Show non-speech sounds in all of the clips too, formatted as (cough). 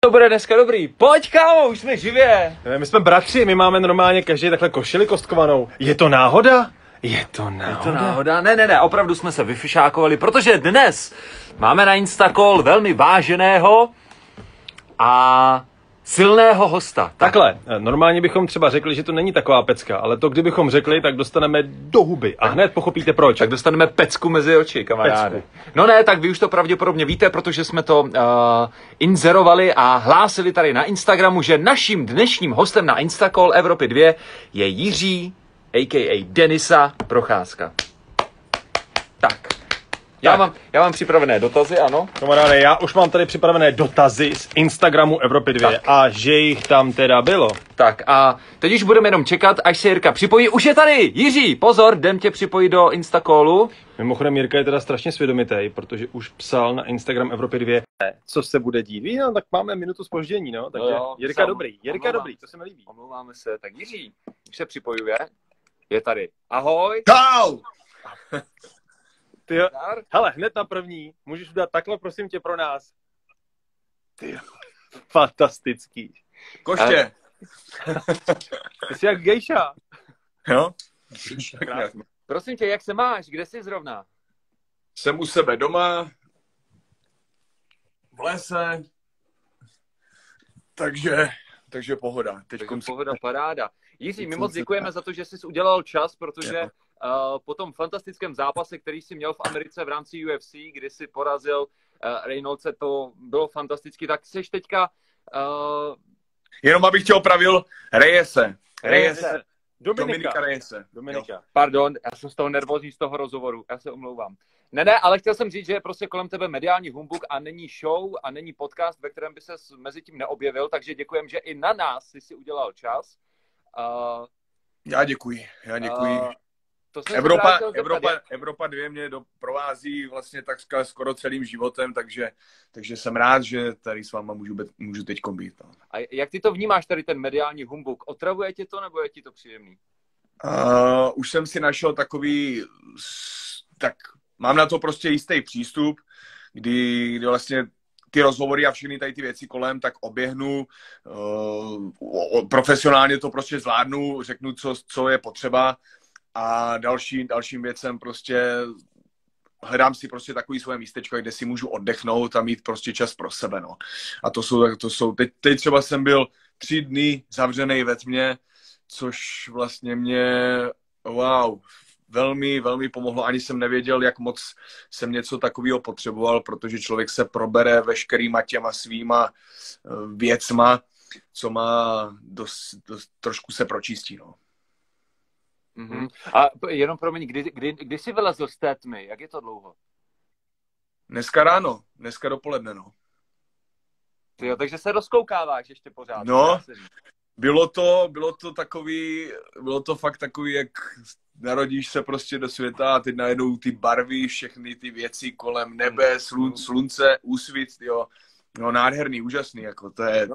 To bude dneska dobrý. Pojď kámo, už jsme živě. My jsme bratři, my máme normálně každý takhle košili kostkovanou. Je to náhoda? Je to náhoda? Je to náhoda? Ne, ne, ne, opravdu jsme se vyfišákovali, protože dnes máme na Instacall velmi váženého a silného hosta. Takhle, normálně bychom třeba řekli, že to není taková pecka, ale to kdybychom řekli, tak dostaneme do huby a hned pochopíte proč. Tak dostaneme pecku mezi oči, kamaráde. Pecku. No ne, tak vy už to pravděpodobně víte, protože jsme to uh, inzerovali a hlásili tady na Instagramu, že naším dnešním hostem na Instacall Evropy 2 je Jiří, a.k.a. Denisa Procházka. Tak, já mám, já mám připravené dotazy, ano. Kamaráde, já už mám tady připravené dotazy z Instagramu Evropy 2 tak. a že jich tam teda bylo. Tak a teď už budeme jenom čekat, až se Jirka připojí. Už je tady! Jiří, pozor, jdem tě připojit do Instacallu. Mimochodem Jirka je teda strašně svědomitý, protože už psal na Instagram Evropy 2, co se bude dít. Ví, no, tak máme minutu spoždění, no, takže no jo, Jirka sam, dobrý, Jirka dobrý, to se mi líbí. Omlouváme se, tak Jiří, už se připojuje, je tady. Ahoj! Čau! (laughs) Ty jo. Hele, hned na první, můžeš udělat takhle, prosím tě, pro nás. Ty jo. Fantastický. Koště. Ty jsi jak gejša. Jo? Prosím tě, jak se máš? Kde jsi zrovna? Jsem u sebe doma, v lese, takže, takže pohoda. Teď takže pohoda, paráda. Jiří, my moc děkujeme za to, že jsi udělal čas, protože po tom fantastickém zápase, který si měl v Americe v rámci UFC, kdy si porazil uh, Reynoldse, to bylo fantasticky, tak jsi teďka... Uh... Jenom abych tě opravil, Reyese. Reyese. Dominika. Dominika Reyese. Dominika. Pardon, já jsem z toho nervózní z toho rozhovoru, já se omlouvám. Ne, ne, ale chtěl jsem říct, že je prostě kolem tebe mediální humbuk a není show a není podcast, ve kterém by se mezi tím neobjevil, takže děkujem, že i na nás jsi si udělal čas. Uh, já děkuji, já děkuji. Uh, to Evropa, Evropa, Evropa 2 mě doprovází vlastně tak skoro celým životem, takže, takže jsem rád, že tady s váma můžu, být, můžu teď být. No. A jak ty to vnímáš, tady ten mediální humbuk? Otravuje tě to, nebo je ti to příjemný? Uh, už jsem si našel takový, tak mám na to prostě jistý přístup, kdy, kdy vlastně ty rozhovory a všechny tady ty věci kolem, tak oběhnu, uh, profesionálně to prostě zvládnu, řeknu, co, co je potřeba, a další, dalším věcem prostě hledám si prostě takový svoje místečko, kde si můžu oddechnout a mít prostě čas pro sebe, no. A to jsou, to jsou teď, teď třeba jsem byl tři dny zavřený ve tmě, což vlastně mě, wow, velmi, velmi pomohlo. Ani jsem nevěděl, jak moc jsem něco takového potřeboval, protože člověk se probere veškerýma těma svýma eh, věcma, co má dost, dost trošku se pročistí, no. Mm-hmm. A jenom promiň, kdy, kdy, kdy jsi vylezl z té tmy? Jak je to dlouho? Dneska ráno, dneska dopoledne, no. Jo, takže se rozkoukáváš ještě pořád. No, bylo to, bylo to takový, bylo to fakt takový, jak narodíš se prostě do světa a teď najednou ty barvy, všechny ty věci kolem nebe, slun, slunce, úsvit, jo. No nádherný, úžasný, jako to je,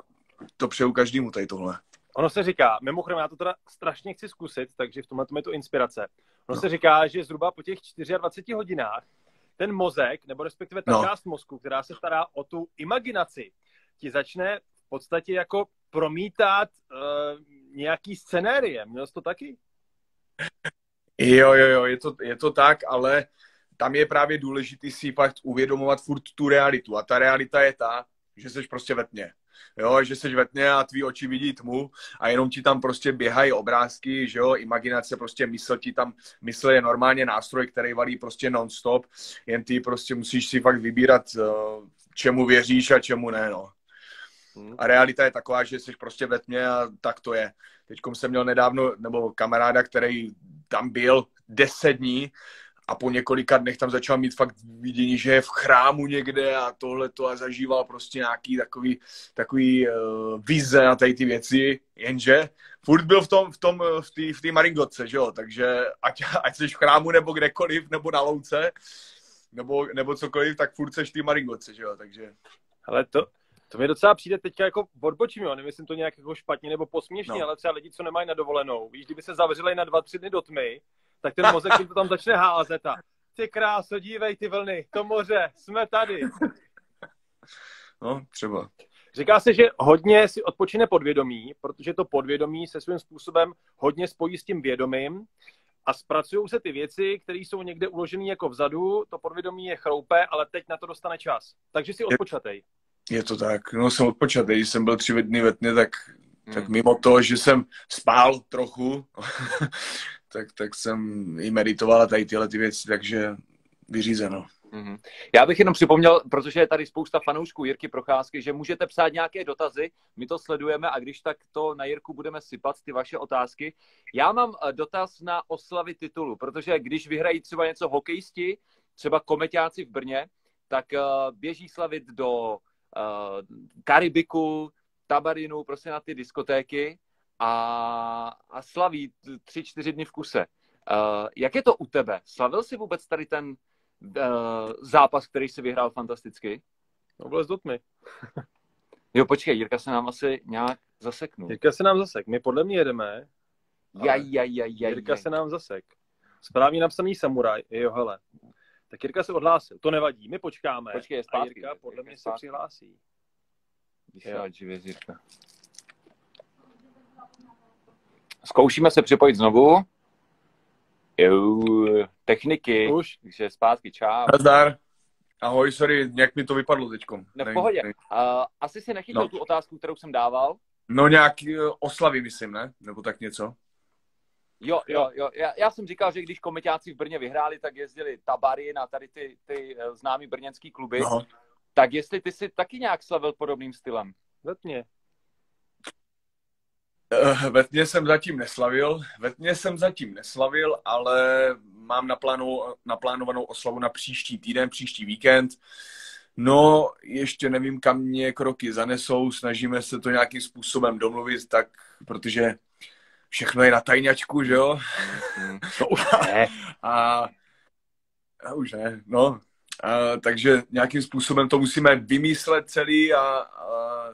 to přeju každému tady tohle. Ono se říká, mimochodem já to teda strašně chci zkusit, takže v tomhle je to inspirace. Ono no. se říká, že zhruba po těch 24 hodinách ten mozek, nebo respektive ta no. část mozku, která se stará o tu imaginaci, ti začne v podstatě jako promítat uh, nějaký scenérie. Měl jsi to taky? Jo, jo, jo, je to, je to tak, ale tam je právě důležitý si fakt uvědomovat furt tu realitu. A ta realita je ta, že jsi prostě ve tmě jo, že seš ve tmě a tvý oči vidí tmu a jenom ti tam prostě běhají obrázky, že jo, imaginace, prostě mysl ti tam, mysl je normálně nástroj, který valí prostě non-stop, jen ty prostě musíš si fakt vybírat, eh, čemu věříš a čemu ne, no. Hmm. A realita je taková, že jsi prostě ve tmě a tak to je. Teď jsem měl nedávno, nebo kamaráda, který tam byl deset dní a po několika dnech tam začal mít fakt vidění, že je v chrámu někde a tohle to a zažíval prostě nějaký takový, takový uh, vize na tady ty věci, jenže furt byl v tom, v tom, v té v tý maringotce, že jo, takže ať, ať jsi v chrámu nebo kdekoliv, nebo na louce, nebo, nebo cokoliv, tak furt seš v té maringotce, že jo, takže... Ale to, to mi docela přijde teďka jako odbočím, jo, nemyslím to nějak jako špatně nebo posměšně, no. ale třeba lidi, co nemají na dovolenou, víš, kdyby se zavřeli na dva, tři dny do tmy, tak ten (laughs) mozek jim to tam začne házet a ty kráso, dívej ty vlny, to moře, jsme tady. No, třeba. Říká se, že hodně si odpočine podvědomí, protože to podvědomí se svým způsobem hodně spojí s tím vědomím a zpracují se ty věci, které jsou někde uložené jako vzadu, to podvědomí je chroupe, ale teď na to dostane čas. Takže si odpočatej. Je to tak, no jsem odpočatej, když jsem byl tři dny ve tně, tak, hmm. tak mimo to, že jsem spál trochu, (laughs) tak, tak jsem i meditoval a tady tyhle ty věci, takže vyřízeno. Mm-hmm. Já bych jenom připomněl, protože je tady spousta fanoušků Jirky Procházky, že můžete psát nějaké dotazy, my to sledujeme a když tak to na Jirku budeme sypat, ty vaše otázky. Já mám eh, dotaz na oslavy titulu, protože když vyhrají třeba něco hokejisti, třeba kometáci v Brně, tak uh, běží slavit do Karibiku, Tabarinu, prostě na ty diskotéky a, a slaví tři, čtyři dny v kuse. Uh, jak je to u tebe? Slavil jsi vůbec tady ten uh, zápas, který si vyhrál fantasticky? No byl s (laughs) jo, počkej, Jirka se nám asi nějak zaseknul. Jirka se nám zasek. My podle mě jedeme. Jaj, jaj, jaj, jaj, Jirka se nám zasek. Správně napsaný samuraj. Jo, hele. Tak Jirka se odhlásil. To nevadí, my počkáme. Počkej, je zpátky. A Jirka podle Jirka mě se přihlásí. Živě Jirka. Zkoušíme se připojit znovu. Jo, techniky. Už. Takže zpátky, čau. Nazdar. Ahoj, sorry, jak mi to vypadlo teďkom. Ne, v pohodě. Uh, asi si nechytil no. tu otázku, kterou jsem dával. No nějak oslavy, myslím, ne? Nebo tak něco. Jo, jo, jo. Já, já jsem říkal, že když komitáci v Brně vyhráli, tak jezdili tabary na tady ty, ty eh, známý brněnský kluby. No. Tak jestli ty si taky nějak slavil podobným stylem? Vetně. Eh, ve tmě jsem zatím neslavil, ve tmě jsem zatím neslavil, ale mám naplánu, naplánovanou oslavu na příští týden, příští víkend. No, ještě nevím, kam mě kroky zanesou, snažíme se to nějakým způsobem domluvit, tak, protože všechno je na tajňačku, že jo? To (laughs) už ne. A, a už ne, no. A, takže nějakým způsobem to musíme vymyslet celý a, a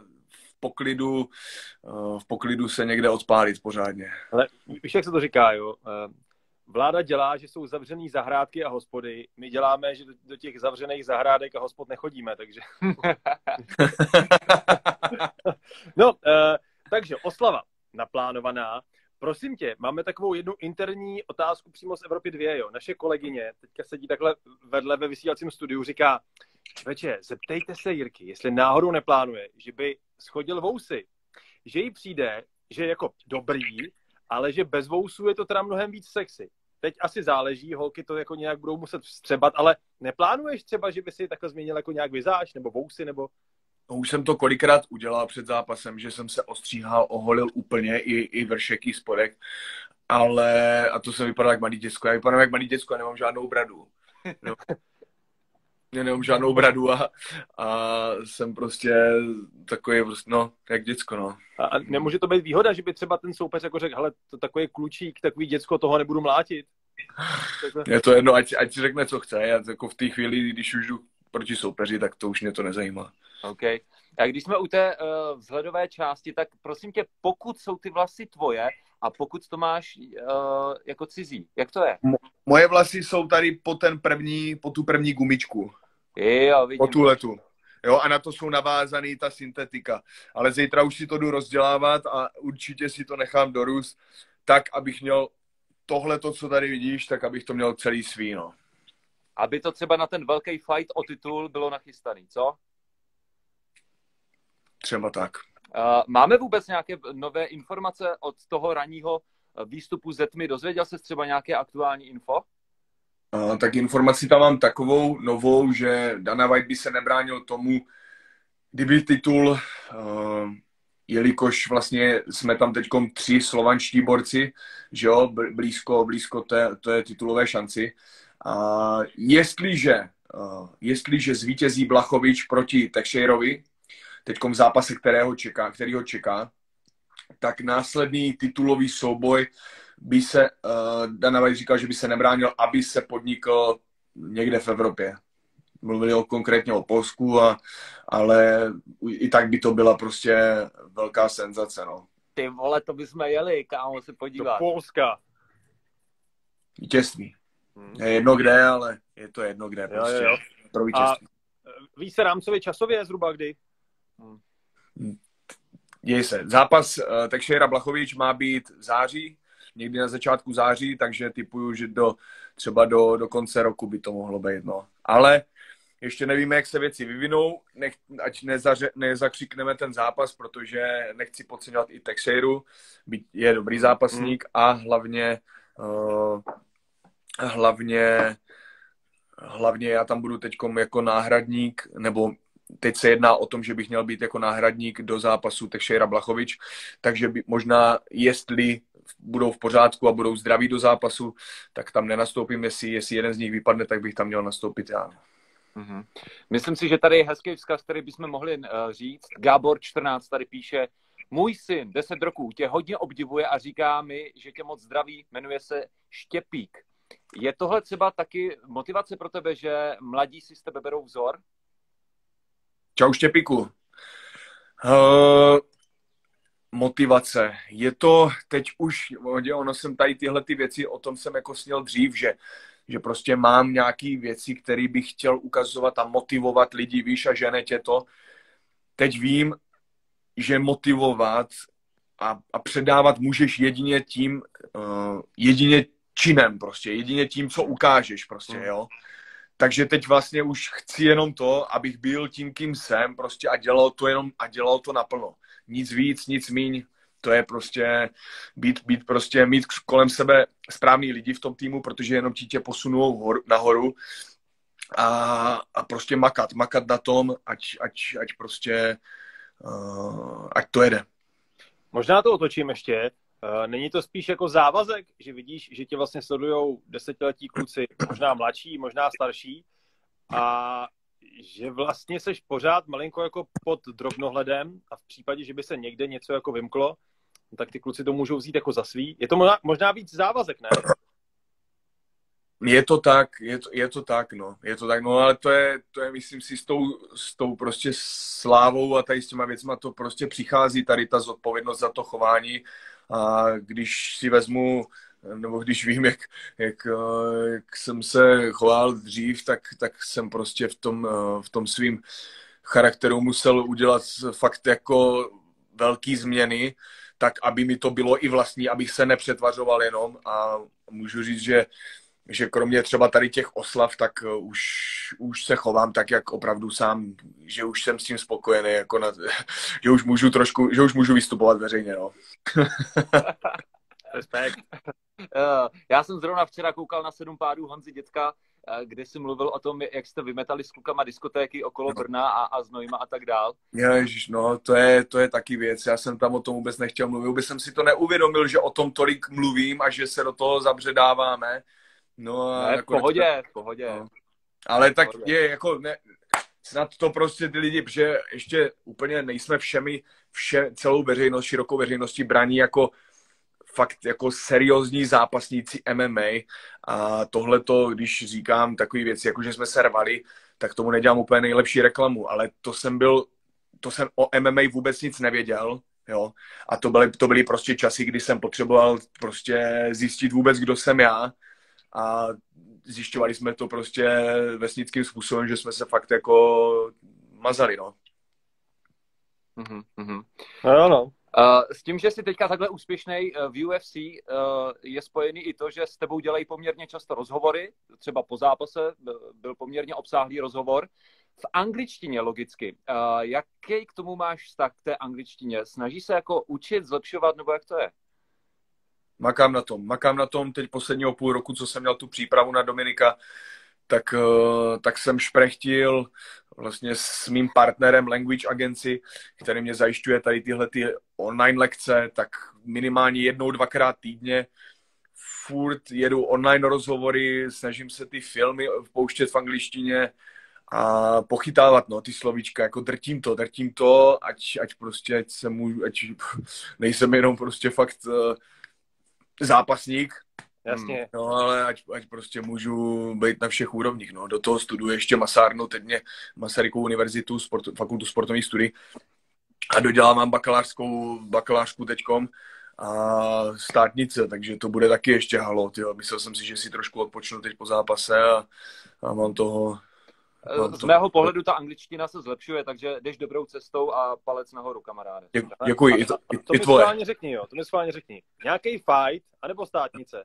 poklidu, v poklidu se někde odpálit pořádně. Ale víš, jak se to říká, jo? Vláda dělá, že jsou zavřený zahrádky a hospody. My děláme, že do těch zavřených zahrádek a hospod nechodíme, takže... (laughs) (laughs) no, takže oslava naplánovaná. Prosím tě, máme takovou jednu interní otázku přímo z Evropy 2, jo. Naše kolegyně teďka sedí takhle vedle ve vysílacím studiu, říká, Veče, zeptejte se Jirky, jestli náhodou neplánuje, že by schodil vousy. Že jí přijde, že je jako dobrý, ale že bez vousů je to teda mnohem víc sexy. Teď asi záleží, holky to jako nějak budou muset vstřebat, ale neplánuješ třeba, že by si takhle změnil jako nějak vizáž, nebo vousy, nebo... No, už jsem to kolikrát udělal před zápasem, že jsem se ostříhal, oholil úplně i, i vršek, i spodek, ale, a to jsem vypadal jak malý děcko, já vypadám jak malý děcko, já nemám žádnou bradu. No. (laughs) Já nemám žádnou bradu a, a jsem prostě takový, prostě, no, jak děcko, no. A nemůže to být výhoda, že by třeba ten soupeř jako řekl, hele, to takový klučík, takový děcko, toho nebudu mlátit? Je to jedno, ať, ať si řekne, co chce. Já jako v té chvíli, když už jdu proti soupeři, tak to už mě to nezajímá. OK. A když jsme u té uh, vzhledové části, tak prosím tě, pokud jsou ty vlasy tvoje a pokud to máš uh, jako cizí, jak to je? Moje vlasy jsou tady po ten první, po tu první gumičku. Jo, vidím. Po tu letu. Jo, a na to jsou navázaný ta syntetika. Ale zítra už si to jdu rozdělávat a určitě si to nechám dorůst tak, abych měl tohle, to, co tady vidíš, tak abych to měl celý svý, no. Aby to třeba na ten velký fight o titul bylo nachystaný, co? Třeba tak. Uh, máme vůbec nějaké nové informace od toho ranního výstupu ze tmy? Dozvěděl se třeba nějaké aktuální info? Uh, tak informaci tam mám takovou novou, že Dana White by se nebránil tomu, kdyby titul, uh, jelikož vlastně jsme tam teď tři slovanští borci, že jo, blízko, blízko té, té titulové šanci. Uh, jestliže, uh, jestliže zvítězí Blachovič proti Texerovi, teď v zápase, kterého čeká, který ho čeká, tak následný titulový souboj by se, uh, Dana White říkal, že by se nebránil, aby se podnikl někde v Evropě. Mluvili o, konkrétně o Polsku, a, ale i tak by to byla prostě velká senzace, no. Ty vole, to bychom jeli, kámo, se podívat. Do Polska. Vítězství. Je jedno kde, ale je to jedno kde. Jo, prostě. jo, jo. Pro vítězství. A víš se rámcově časově zhruba kdy? Hmm. děj se. Zápas uh, Tekšejra Blachovič má být v září, někdy na začátku září, takže typuju, že do, třeba do, do konce roku by to mohlo být. No. Ale ještě nevíme, jak se věci vyvinou, Nech, ať nezaře, nezakřikneme ten zápas, protože nechci podceňovat i Texeiru, byť je dobrý zápasník mm. a hlavně uh, hlavně hlavně já tam budu teď jako náhradník, nebo teď se jedná o tom, že bych měl být jako náhradník do zápasu Texeira Blachovič, takže by, možná jestli budou v pořádku a budou zdraví do zápasu, tak tam nenastoupím, jestli, jestli jeden z nich vypadne, tak bych tam měl nastoupit já. Mm-hmm. Myslím si, že tady je hezký vzkaz, který bychom mohli uh, říct. Gábor 14 tady píše, můj syn 10 roků tě hodně obdivuje a říká mi, že tě moc zdraví, jmenuje se Štěpík. Je tohle třeba taky motivace pro tebe, že mladí si z tebe berou vzor? Čau Štěpíku. Uh, motivace. Je to teď už, ono jsem tady tyhle ty věci, o tom jsem jako sněl dřív, že že prostě mám nějaký věci, které bych chtěl ukazovat a motivovat lidi, víš, a žene tě to. Teď vím, že motivovat a, a předávat můžeš jedině tím, uh, jedině činem prostě, jedině tím, co ukážeš prostě, mm. jo. Takže teď vlastně už chci jenom to, abych byl tím, kým jsem prostě a dělal to jenom a dělal to naplno. Nic víc, nic míň to je prostě být, být prostě, mít kolem sebe správný lidi v tom týmu, protože jenom ti tě posunou nahoru a, a prostě makat, makat na tom, ať, ať, ať prostě, uh, ať to jede. Možná to otočím ještě. Uh, není to spíš jako závazek, že vidíš, že tě vlastně sledují desetiletí kluci, možná mladší, možná starší a že vlastně seš pořád malinko jako pod drobnohledem a v případě, že by se někde něco jako vymklo, tak ty kluci to můžou vzít jako za svý. Je to možná, možná víc závazek, ne? Je to tak, je to, je to tak, no. Je to tak, no, ale to je, to je myslím si, s tou, s tou prostě slávou a tady s těma věcma to prostě přichází, tady ta zodpovědnost za to chování. A když si vezmu, nebo když vím, jak, jak, jak jsem se choval dřív, tak, tak jsem prostě v tom, v tom svým charakteru musel udělat fakt jako velký změny, tak aby mi to bylo i vlastní, abych se nepřetvařoval jenom. A můžu říct, že že kromě třeba tady těch oslav, tak uh, už, už se chovám tak, jak opravdu sám, že už jsem s tím spokojený, jako na, (laughs) že už můžu trošku, že už můžu vystupovat veřejně, no. (laughs) Respekt. Já jsem zrovna včera koukal na sedm pádů Honzi Dětka, kde jsi mluvil o tom, jak jste vymetali s klukama diskotéky okolo no. Brna a, a Znojma a tak dál. Ježiš, no, to je, to je taky věc. Já jsem tam o tom vůbec nechtěl mluvit. Vůbec jsem si to neuvědomil, že o tom tolik mluvím a že se do toho zabředáváme. No a ne, v pohodě, v pohodě. No. Ale v tak pohodě. je jako, ne, snad to prostě ty lidi, protože ještě úplně nejsme všemi, vše, celou veřejnost, širokou veřejností braní jako fakt jako seriózní zápasníci MMA a tohle to, když říkám takové věci, jako že jsme se rvali, tak tomu nedělám úplně nejlepší reklamu, ale to jsem byl, to jsem o MMA vůbec nic nevěděl, jo, a to byly, to byly prostě časy, kdy jsem potřeboval prostě zjistit vůbec, kdo jsem já a zjišťovali jsme to prostě vesnickým způsobem, že jsme se fakt jako mazali, no. Mm-hmm. No, no. Uh, s tím, že jsi teďka takhle úspěšný uh, v UFC, uh, je spojený i to, že s tebou dělají poměrně často rozhovory, třeba po zápase byl poměrně obsáhlý rozhovor. V angličtině logicky. Uh, jaký k tomu máš vztah k té angličtině? Snaží se jako učit, zlepšovat, nebo jak to je? Makám na tom. Makám na tom teď posledního půl roku, co jsem měl tu přípravu na Dominika, tak, eh, tak jsem šprechtil vlastně s mým partnerem Language Agency, který mě zajišťuje tady tyhle ty online lekce, tak minimálně jednou, dvakrát týdně furt jedu online rozhovory, snažím se ty filmy pouštět v angličtině a pochytávat, no, ty slovíčka, jako drtím to, drtím to, ať, ať prostě, ať se můžu, ať nejsem jenom prostě fakt uh, zápasník, Jasně. Hmm, no, ale ať, ať prostě můžu být na všech úrovních. No. Do toho studuji ještě masárnu, teď mě Masarykovou univerzitu, sport, fakultu sportovních studií a dodělávám bakalářskou, bakalářku teďkom a státnice, takže to bude taky ještě halo. Tyjo. Myslel jsem si, že si trošku odpočnu teď po zápase a, a mám toho no, z mého pohledu ta angličtina se zlepšuje, takže jdeš dobrou cestou a palec nahoru, kamaráde. Dě, děkuji, i, to, i, to i tvoje. Řekni, jo, to mi schválně řekni. Nějaký fight, anebo státnice?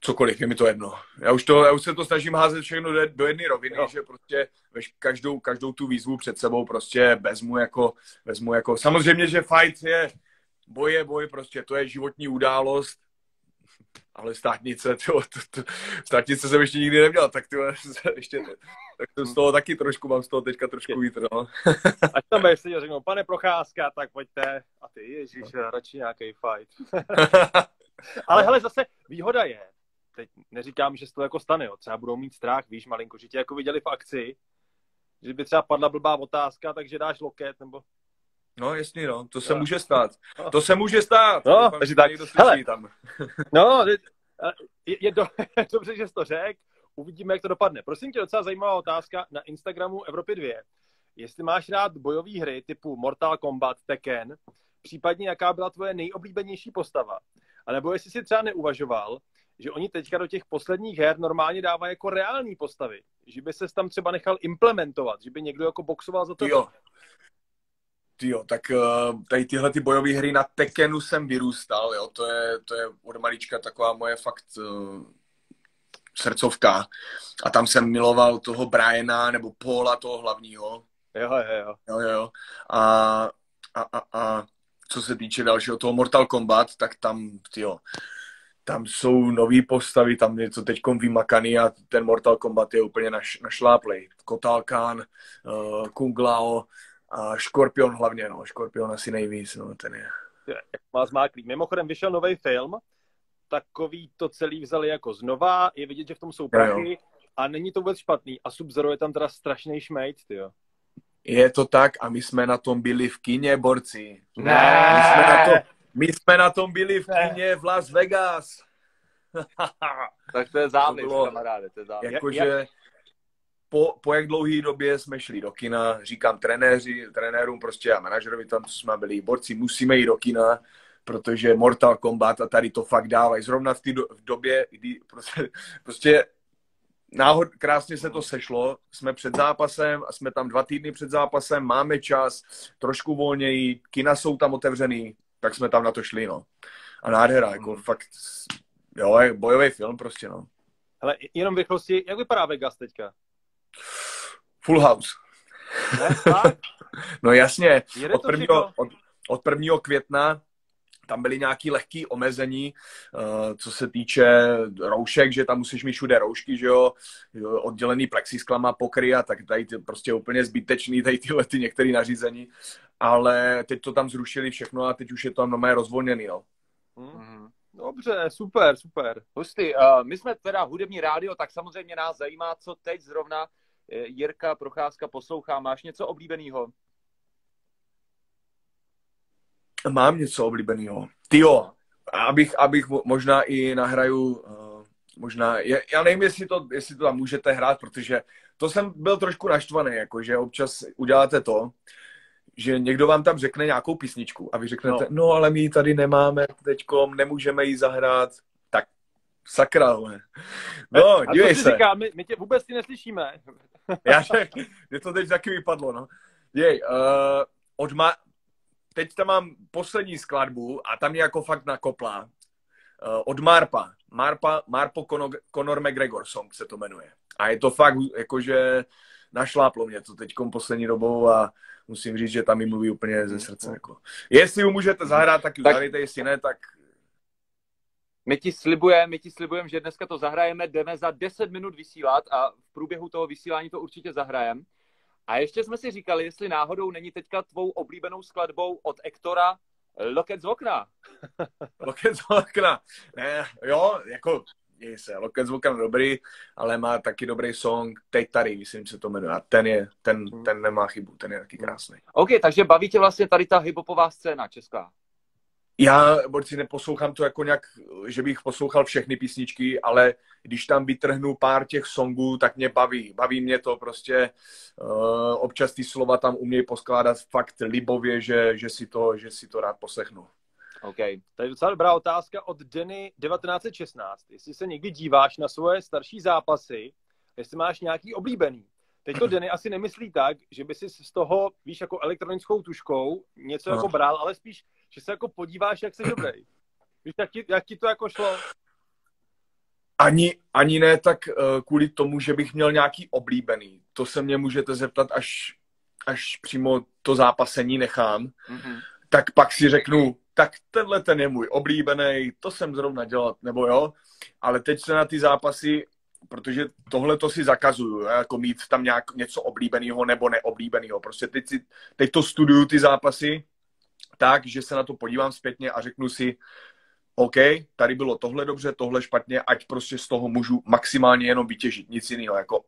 cokoliv, je mi to jedno. Já už, to, já už se to snažím házet všechno do, do jedné roviny, no. že prostě veš, každou, každou tu výzvu před sebou prostě vezmu jako, vezmu jako, samozřejmě, že fight je boje, boj, prostě to je životní událost, ale státnice, (laughs) to, to, to, státnice jsem ještě nikdy neměl, tak to (laughs) ještě, tak to z toho taky trošku, mám z toho teďka trošku vítr, no. Ať tam budeš sedět, řeknu, pane Procházka, tak pojďte, a ty, ježíš, no. radši nějaký fight. (laughs) ale hele, zase výhoda je, teď neříkám, že se to jako stane, jo. třeba budou mít strach, víš, malinko, že tě jako viděli v akci, že by třeba padla blbá otázka, takže dáš loket, nebo... No, jasně, no, to se no. může stát. No. To se může stát. No, Doufám, takže tak, hele, tam. (laughs) no, je, je, do, (laughs) dobře, že jsi to řekl, uvidíme, jak to dopadne. Prosím tě, docela zajímavá otázka na Instagramu Evropy 2. Jestli máš rád bojové hry typu Mortal Kombat, Tekken, případně jaká byla tvoje nejoblíbenější postava, a nebo jestli si třeba neuvažoval, že oni teďka do těch posledních her normálně dávají jako reální postavy. Že by se tam třeba nechal implementovat, že by někdo jako boxoval za to. Jo. Jo, tak eh, tady tyhle ty bojové hry na Tekenu jsem vyrůstal, jo, to je, to je od malička taková moje fakt uh, srdcovka. A tam jsem miloval toho Briana nebo Paula, toho hlavního. Jo, jo, jo. jo, jo. A, a, a, a co se týče dalšího toho Mortal Kombat, tak tam, jo, tam jsou nové postavy, tam je to teď vymakaný a ten Mortal Kombat je úplně naš, našláplej. Kotal Khan, uh, Kung Lao a Scorpion hlavně, no. Scorpion asi nejvíc, no, ten je. Jak má zmáklý. Mimochodem vyšel nový film, takový to celý vzali jako znova, je vidět, že v tom jsou prachy a není to vůbec špatný. A sub je tam teda strašný šmejt, jo. Je to tak a my jsme na tom byli v kině, borci. Ne. My jsme na, to, my jsme na tom byli v kině v Las Vegas. tak to je závis, to kamaráde, to je závis. Jakože po, po jak dlouhé době jsme šli do kina, říkám trenéři, trenérům prostě a manažerovi tam, co jsme byli borci, musíme jít do kina, protože Mortal Kombat a tady to fakt dávají. Zrovna v té do, v době, kdy prostě, prostě náhod, krásně se to sešlo, jsme před zápasem a jsme tam dva týdny před zápasem, máme čas, trošku volněji, kina jsou tam otevřený, tak jsme tam na to šli, no. A nádhera, jako mm. fakt, jo, bojový film prostě, no. Hele, jenom v rychlosti, jak vypadá Vegas teďka? Full house. Ne, (laughs) no jasně, od prvního, od, od prvního května tam byly nějaké lehké omezení, uh, co se týče roušek, že tam musíš mít všude roušky, že jo, oddělený plexisklama pokry a tak tady ty prostě úplně zbytečný tady tyhle ty některé nařízení, ale teď to tam zrušili všechno a teď už je to tam normálně rozvolněný, no. Mm-hmm. Dobře, super, super. Hustý, uh, my jsme teda hudební rádio, tak samozřejmě nás zajímá, co teď zrovna eh, Jirka Procházka poslouchá. Máš něco oblíbeného? Mám něco oblíbeného. Tyjo, abych, abych možná i nahraju, uh, možná, je, já nevím, jestli to, jestli to tam můžete hrát, protože to jsem byl trošku naštvaný, jako, že občas uděláte to, že někdo vám tam řekne nějakou písničku a vy řeknete, no, no ale my ji tady nemáme teďkom, nemůžeme ji zahrát, tak sakra, ne. No, a dívej se. Říká, my, my tě vůbec ty neslyšíme. Já, (laughs) mě to teď taky vypadlo, no. Jej, uh, od ma- teď tam mám poslední skladbu a tam je jako fakt nakopla. Uh, od Marpa. Marpa Marpo Conor, Conor McGregor song se to jmenuje. A je to fakt jakože našláplo mě to teď poslední dobou a musím říct, že tam mi mluví úplně ze srdce. Jako. Jestli ji můžete zahrát, tak ji tak... zahrajte, jestli ne, tak my ti slibujeme, my ti slibujeme, že dneska to zahrajeme, jdeme za 10 minut vysílat a v průběhu toho vysílání to určitě zahrajeme. A ještě jsme si říkali, jestli náhodou není teďka tvou oblíbenou skladbou od Ektora Loket z okna. Loket z okna. Ne, jo, jako děj se. Loket z okna dobrý, ale má taky dobrý song. Teď tady, myslím, se to jmenuje. A ten, je, ten, hmm. ten nemá chybu, ten je taky krásný. OK, takže baví tě vlastně tady ta hibopová scéna česká. Já, borci, neposlouchám to jako nějak, že bych poslouchal všechny písničky, ale když tam vytrhnu pár těch songů, tak mě baví. Baví mě to prostě. Uh, občas ty slova tam umějí poskládat fakt libově, že, že, si to, že si to rád poslechnu. OK. To je docela dobrá otázka od Denny 1916. Jestli se někdy díváš na svoje starší zápasy jestli máš nějaký oblíbený. Teď to (clears throat) Denny asi nemyslí tak, že by si z toho, víš, jako elektronickou tuškou něco no. jako bral, ale spíš, že se jako podíváš, jak jsi dobrý. Víš, jak ti, jak ti to jako šlo? Ani, ani ne tak uh, kvůli tomu, že bych měl nějaký oblíbený. To se mě můžete zeptat, až, až přímo to zápasení nechám. Mm-hmm. Tak pak si řeknu, tak tenhle ten je můj oblíbený, to jsem zrovna dělat, nebo jo. Ale teď se na ty zápasy, protože tohle to si zakazuju, jako mít tam nějak něco oblíbeného nebo neoblíbeného. Prostě teď, si, teď to studuju ty zápasy tak, že se na to podívám zpětně a řeknu si, OK, tady bylo tohle dobře, tohle špatně, ať prostě z toho můžu maximálně jenom vytěžit, nic jiného. Jako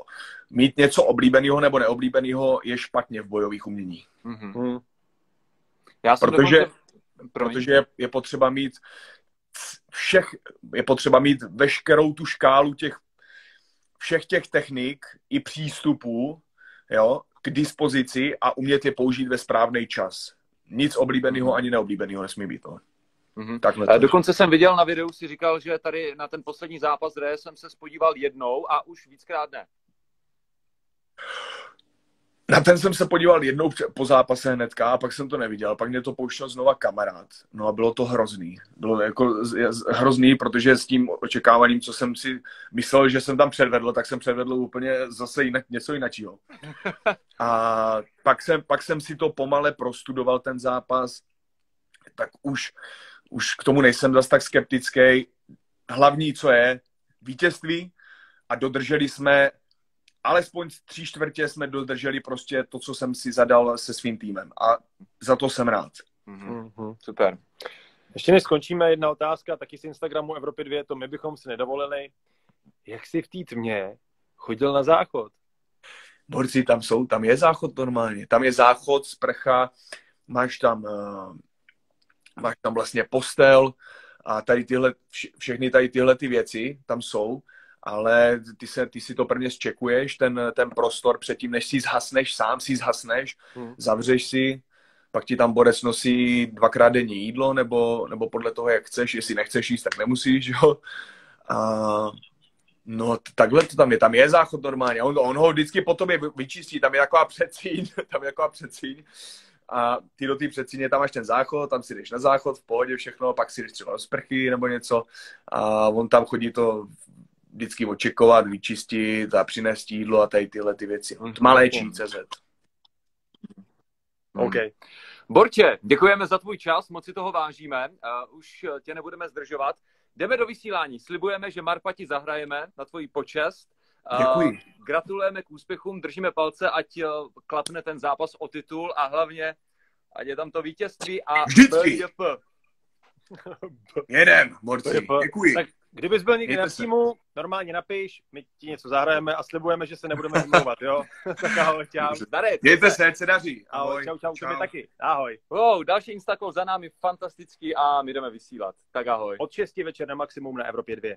mít něco oblíbeného nebo neoblíbeného je špatně v bojových umění. Mm-hmm. Já jsem protože, dokonce... protože je, je potřeba mít všech, je potřeba mít veškerou tu škálu těch všech těch technik i přístupů jo, k dispozici a umět je použít ve správný čas. Nic oblíbeného ani neoblíbeného nesmí být. No. Mm-hmm. Takhle Dokonce jsem viděl na videu, si říkal, že tady na ten poslední zápas, kde jsem se spodíval jednou a už víckrát ne. Na ten jsem se podíval jednou po zápase hnedka a pak jsem to neviděl. Pak mě to pouštěl znova kamarád. No a bylo to hrozný. Bylo jako hrozný, protože s tím očekáváním, co jsem si myslel, že jsem tam předvedl, tak jsem předvedl úplně zase jinak, něco jiného. A pak jsem, pak jsem si to pomale prostudoval, ten zápas. Tak už, už k tomu nejsem zase tak skeptický. Hlavní, co je, vítězství a dodrželi jsme alespoň tři čtvrtě jsme dodrželi prostě to, co jsem si zadal se svým týmem a za to jsem rád. Mm-hmm. Super. Ještě než skončíme, jedna otázka, taky z Instagramu Evropy 2, to my bychom si nedovolili. Jak jsi v té tmě chodil na záchod? Borci, tam jsou, tam je záchod normálně. Tam je záchod, sprcha, máš tam, uh, máš tam vlastně postel a tady tyhle, všechny tady tyhle ty věci tam jsou ale ty, se, ty si to prvně zčekuješ, ten, ten prostor předtím, než si zhasneš, sám si zhasneš, hmm. zavřeš si, pak ti tam borec nosí dvakrát denní jídlo, nebo, nebo podle toho, jak chceš, jestli nechceš jíst, tak nemusíš, jo. A, no, takhle to tam je, tam je záchod normálně, on, on ho vždycky po tobě vyčistí, tam je taková předsíň, (laughs) tam je taková předsíň, a ty do té předsíně tam máš ten záchod, tam si jdeš na záchod, v pohodě všechno, pak si jdeš třeba do sprchy nebo něco a on tam chodí to vždycky očekovat, vyčistit a přinést jídlo a tady tyhle ty věci. Tmaléčí CZ. OK. Borče, děkujeme za tvůj čas, moc si toho vážíme. Uh, už tě nebudeme zdržovat. Jdeme do vysílání. Slibujeme, že Marpa ti zahrajeme na tvoji počest. Uh, Děkuji. Gratulujeme k úspěchům, držíme palce, ať uh, klapne ten zápas o titul a hlavně, ať je tam to vítězství a Vždycky. Jedem, borci. Děkuji. Tak Kdybys byl někdy na týmu, normálně napiš, my ti něco zahrajeme a slibujeme, že se nebudeme vymlouvat, jo? (laughs) tak ahoj, čau. Mějte se, se daří. Ahoj, ahoj čau, čau, čau. taky. Ahoj. Wow, další Instacall za námi fantastický a my jdeme vysílat. Tak ahoj. Od 6 večer na maximum na Evropě 2.